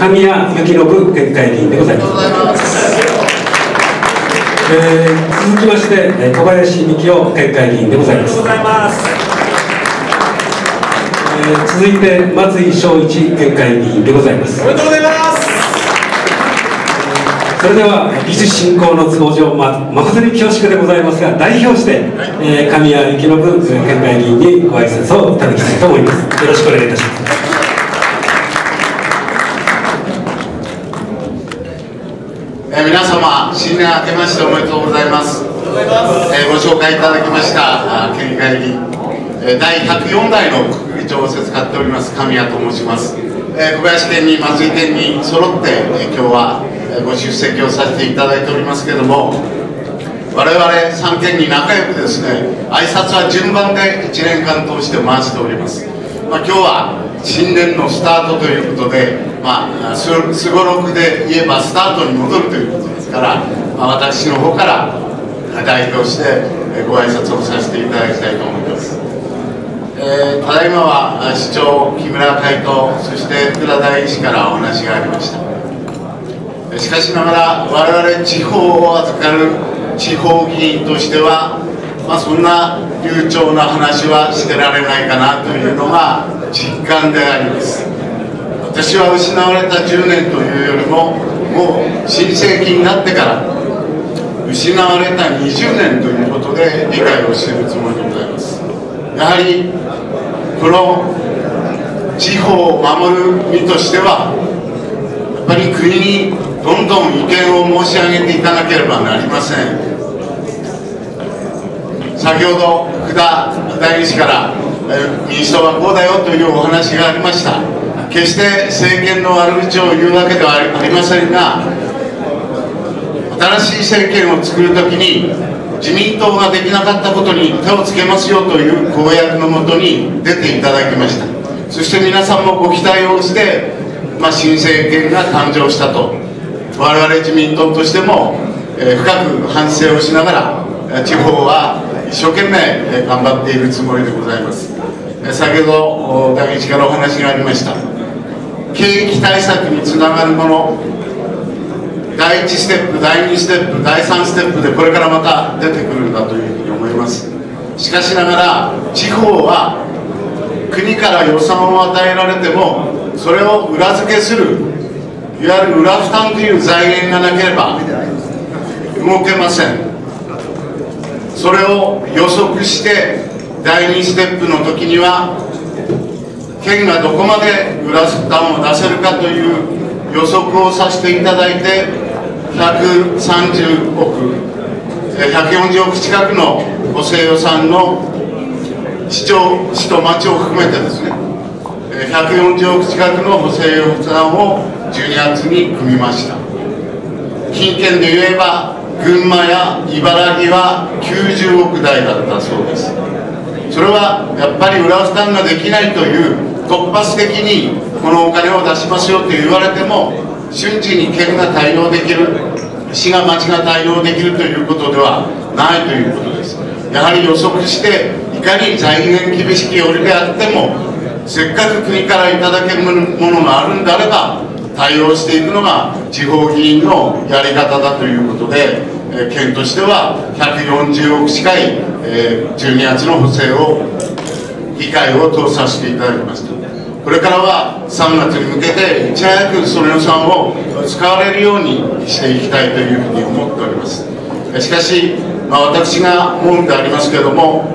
神谷幸信県会議員でございます。えー、続きまして小林幹夫県会議員でございます。えー、続いて松井翔一県会議員でございます。おめでとうございますそれでは美術振興の都合上、ま、誠に恐縮でございますが代表して、はい、えー、神谷幸信県会議員にご挨拶をいただきたいと思います。よろしくお願いいたします。えー、皆様新年明けましておめでとうございます、えー、ご紹介いただきました県議会議第104代の副議長を授かっております神谷と申します、え小林県に松井県に揃って、え今日はご出席をさせていただいておりますけれども我々3県に仲良くですね挨拶は順番で1年間通して回しております、まあ、今日は新年のスタートということで、まあ、すごろくで言えばスタートに戻るということですから、まあ、私の方から代表してご挨拶をさせていただきたいと思います、えー、ただいまは市長木村海斗そして福田大医師からお話がありました。しかしながら我々地方を預かる地方議員としては、まあ、そんな流暢な話はしてられないかなというのが実感であります。私は失われた10年というよりももう新世紀になってから失われた20年ということで理解をしているつもりでございます。やはりこの地方を守る身としてはやっぱり国にどんどん意見を申し上げていかなければなりません。先ほど福田大臣から民主党はこうだよというお話がありました。決して政権の悪口を言うわけではありませんが新しい政権を作るときに自民党ができなかったことに手をつけますよという公約のもとに出ていただきました。そして皆さんもご期待をして、まあ、新政権が誕生したと。我々自民党としても、えー、深く反省をしながら地方は一生懸命頑張っているつもりでございます。先ほど第一からお話がありました。景気対策につながるもの。第1ステップ第2ステップ第3ステップでこれからまた出てくるんだというふうに思います。しかしながら地方は国から予算を与えられてもそれを裏付けするいわゆる裏負担という財源がなければ動けません。それを予測して第2ステップの時には県がどこまで裏負担を出せるかという予測をさせていただいて130億140億近くの補正予算の市長市と町を含めてですね140億近くの補正予算を12月に組みました。近県で言えば群馬や茨城は90億台だったそうです。それはやっぱり裏負担ができないという突発的にこのお金を出しますよと言われても瞬時に県が対応できる市が町が対応できるということではないということです。やはり予測していかに財源厳しきよりであってもせっかく国からいただけるものがあるんであれば対応していくのが地方議員のやり方だということでえ、県としては140億近い、え、12月の補正を議会を通させていただきました。これからは3月に向けていち早くその予算を使われるようにしていきたいというふうに思っております。しかし、まあ、私が思うんでありますけれども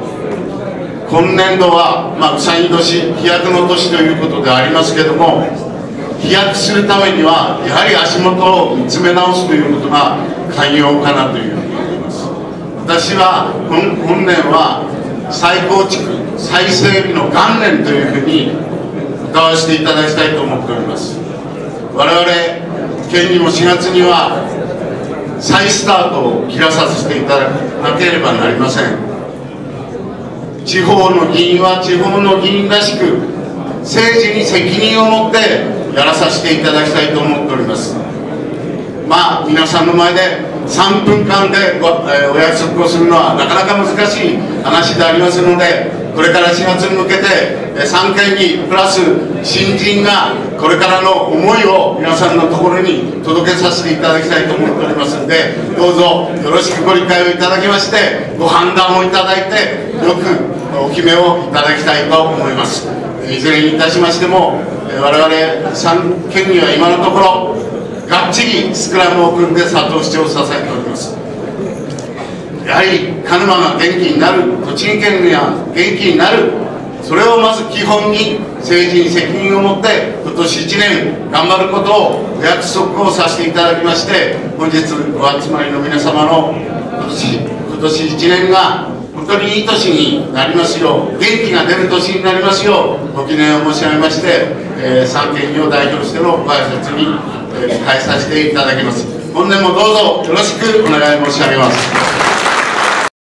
今年度は、まあ、うさぎ年飛躍の年ということでありますけれども飛躍するためにはやはり足元を見つめ直すということが寛容かなというふうに思います。私は本年は再構築再整備の元年というふうに歌わせていただきたいと思っております。我々県にも4月には再スタートを切らさせていただかなければなりません。地方の議員は地方の議員らしく政治に責任を持ってやらさせていただきたいと思っております。まあ皆さんの前で3分間でお,、えー、お約束をするのはなかなか難しい話でありますのでこれから4月に向けてえ3県にプラス新人がこれからの思いを皆さんのところに届けさせていただきたいと思っておりますのでどうぞよろしくご理解をいただきましてご判断をいただいてよくお決めをいただきたいと思いますいずれにいたしましてもえ我々3県には今のところがっちりスクラムを組んで佐藤市長を支えております。やはり鹿沼が元気になる栃木県が元気になるそれをまず基本に政治に責任を持って今年1年頑張ることをお約束をさせていただきまして本日お集まりの皆様の今年今年1年が本当にいい年になりますよう元気が出る年になりますようご記念を申し上げまして、えー、三県を代表してのご挨拶に、えー、変えさせていただきます。本年もどうぞよろしくお願い申し上げます。